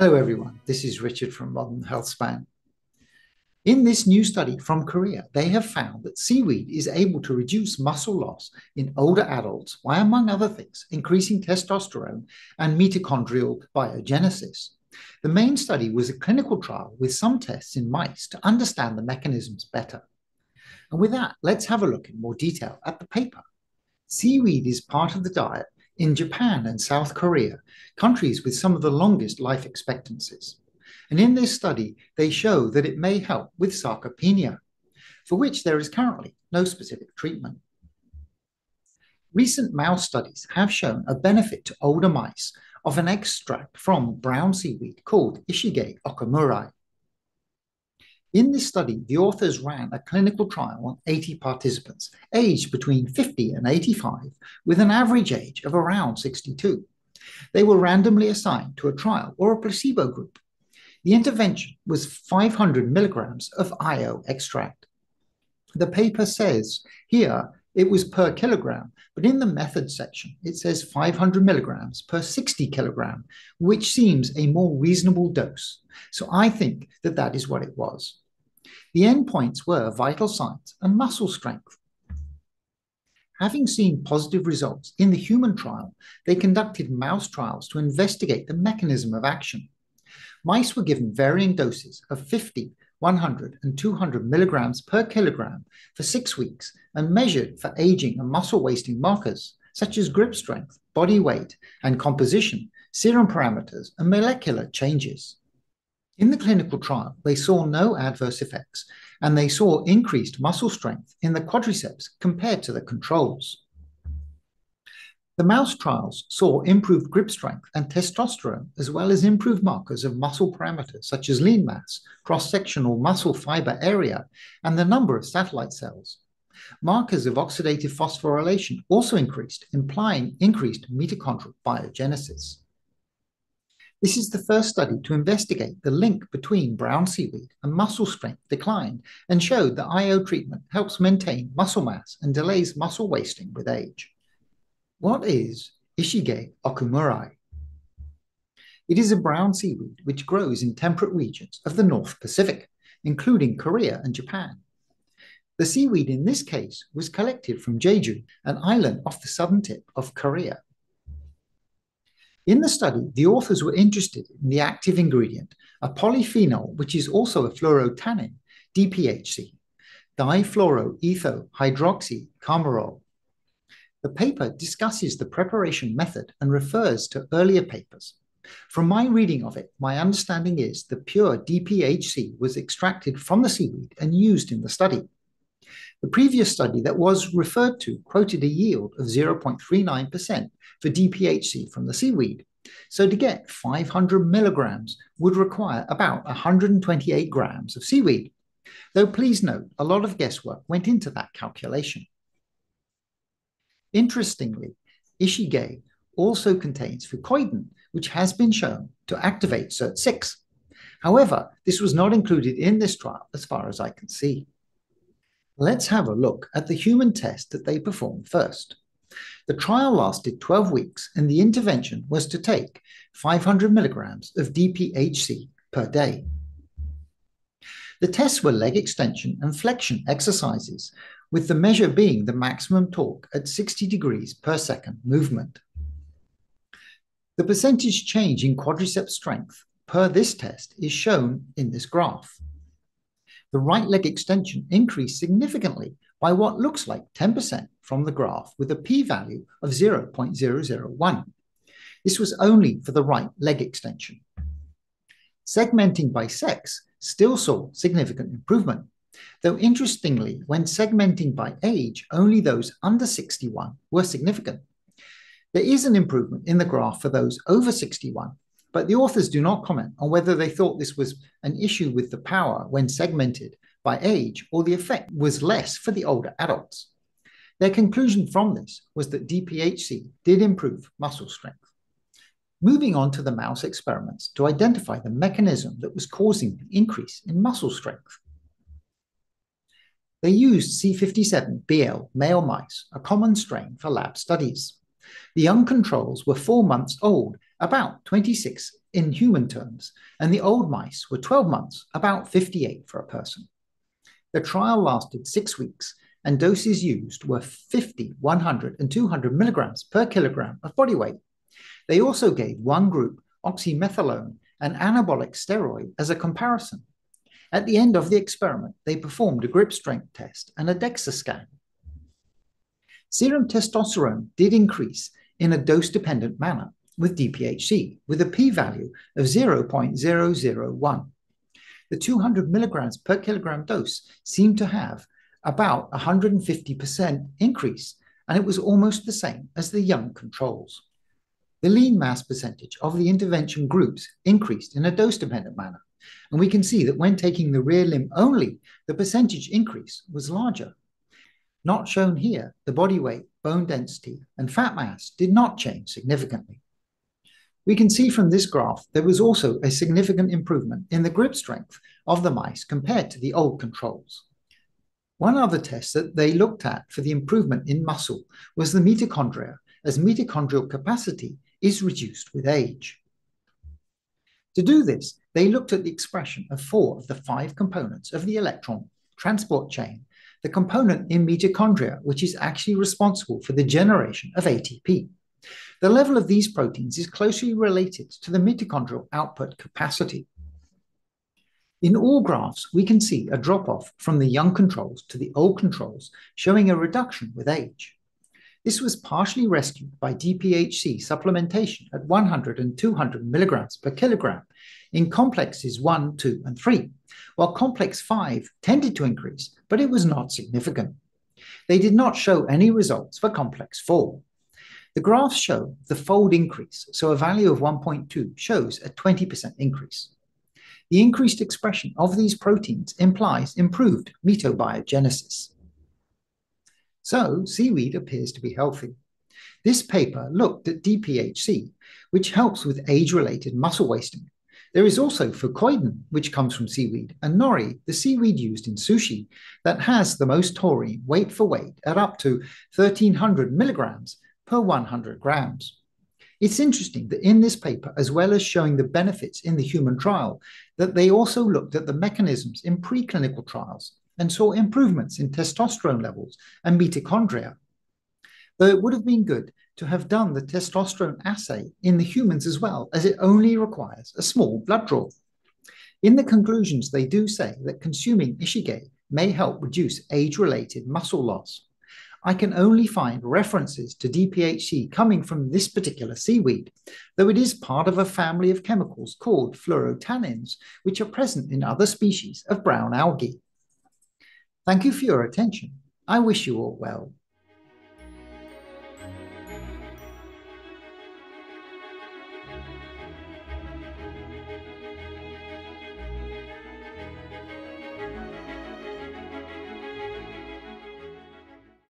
Hello, everyone. This is Richard from Modern Healthspan. In this new study from Korea, they have found that seaweed is able to reduce muscle loss in older adults by, among other things, increasing testosterone and mitochondrial biogenesis. The main study was a clinical trial with some tests in mice to understand the mechanisms better. And with that, let's have a look in more detail at the paper. Seaweed is part of the diet in Japan and South Korea, countries with some of the longest life expectancies. And in this study, they show that it may help with sarcopenia, for which there is currently no specific treatment. Recent mouse studies have shown a benefit to older mice of an extract from brown seaweed called Ishige Okamurae. In this study, the authors ran a clinical trial on 80 participants aged between 50 and 85, with an average age of around 62. They were randomly assigned to a trial or a placebo group. The intervention was 500 milligrams of IO extract. The paper says here it was per kilogram, but in the method section, it says 500 milligrams per 60 kilogram, which seems a more reasonable dose. So I think that that is what it was. The endpoints were vital signs and muscle strength. Having seen positive results in the human trial, they conducted mouse trials to investigate the mechanism of action. Mice were given varying doses of 50, 100, and 200 milligrams per kilogram for six weeks and measured for aging and muscle wasting markers such as grip strength, body weight, and composition, serum parameters, and molecular changes. In the clinical trial, they saw no adverse effects, and they saw increased muscle strength in the quadriceps compared to the controls. The mouse trials saw improved grip strength and testosterone, as well as improved markers of muscle parameters such as lean mass, cross sectional muscle fiber area, and the number of satellite cells. Markers of oxidative phosphorylation also increased, implying increased mitochondrial biogenesis. This is the first study to investigate the link between brown seaweed and muscle strength decline and showed that IO treatment helps maintain muscle mass and delays muscle wasting with age. What is Ishige Okamurae? It is a brown seaweed which grows in temperate regions of the North Pacific, including Korea and Japan. The seaweed in this case was collected from Jeju, an island off the southern tip of Korea. In the study, the authors were interested in the active ingredient, a polyphenol, which is also a phlorotannin, DPHC, diphlorethohydroxycarmalol. The paper discusses the preparation method and refers to earlier papers. From my reading of it, my understanding is the pure DPHC was extracted from the seaweed and used in the study. The previous study that was referred to quoted a yield of 0.39% for DPHC from the seaweed. So to get 500 milligrams would require about 128 grams of seaweed. Though please note, a lot of guesswork went into that calculation. Interestingly, Ishige also contains fucoidan, which has been shown to activate SIRT6. However, this was not included in this trial as far as I can see. Let's have a look at the human test that they performed first. The trial lasted 12 weeks, and the intervention was to take 500 milligrams of DPHC per day. The tests were leg extension and flexion exercises, with the measure being the maximum torque at 60 degrees per second movement. The percentage change in quadriceps strength per this test is shown in this graph the right leg extension increased significantly by what looks like 10% from the graph with a p-value of 0.001. This was only for the right leg extension. Segmenting by sex still saw significant improvement, though interestingly, when segmenting by age, only those under 61 were significant. There is an improvement in the graph for those over 61, but the authors do not comment on whether they thought this was an issue with the power when segmented by age or the effect was less for the older adults. Their conclusion from this was that DPHC did improve muscle strength. Moving on to the mouse experiments to identify the mechanism that was causing the increase in muscle strength. They used C57BL male mice, a common strain for lab studies. The young controls were four months old about 26 in human terms, and the old mice were 12 months, about 58 for a person. The trial lasted six weeks, and doses used were 50, 100, and 200 milligrams per kilogram of body weight. They also gave one group oxymetholone, an anabolic steroid, as a comparison. At the end of the experiment, they performed a grip strength test and a DEXA scan. Serum testosterone did increase in a dose dependent manner with DPHC with a p value of 0.001. The 200 milligrams per kilogram dose seemed to have about 150% increase, and it was almost the same as the young controls. The lean mass percentage of the intervention groups increased in a dose dependent manner, and we can see that when taking the rear limb only, the percentage increase was larger. Not shown here, the body weight, bone density, and fat mass did not change significantly. We can see from this graph there was also a significant improvement in the grip strength of the mice compared to the old controls. One other test that they looked at for the improvement in muscle was the mitochondria, as mitochondrial capacity is reduced with age. To do this, they looked at the expression of four of the five components of the electron transport chain, the component in mitochondria, which is actually responsible for the generation of ATP. The level of these proteins is closely related to the mitochondrial output capacity. In all graphs, we can see a drop-off from the young controls to the old controls, showing a reduction with age. This was partially rescued by DPHC supplementation at 100 and 200 milligrams per kilogram in complexes 1, 2, and 3, while complex 5 tended to increase, but it was not significant. They did not show any results for complex 4. The graphs show the fold increase, so a value of 1.2 shows a 20% increase. The increased expression of these proteins implies improved mitobiogenesis. So, seaweed appears to be healthy. This paper looked at DPHC, which helps with age related muscle wasting. There is also fucoidan, which comes from seaweed, and nori, the seaweed used in sushi, that has the most taurine weight for weight at up to 1300 milligrams per 100 grams. It's interesting that in this paper, as well as showing the benefits in the human trial, that they also looked at the mechanisms in preclinical trials and saw improvements in testosterone levels and mitochondria. Though it would have been good to have done the testosterone assay in the humans as well, as it only requires a small blood draw. In the conclusions, they do say that consuming ishige may help reduce age related muscle loss. I can only find references to DPHC coming from this particular seaweed, though it is part of a family of chemicals called phlorotannins, which are present in other species of brown algae. Thank you for your attention. I wish you all well.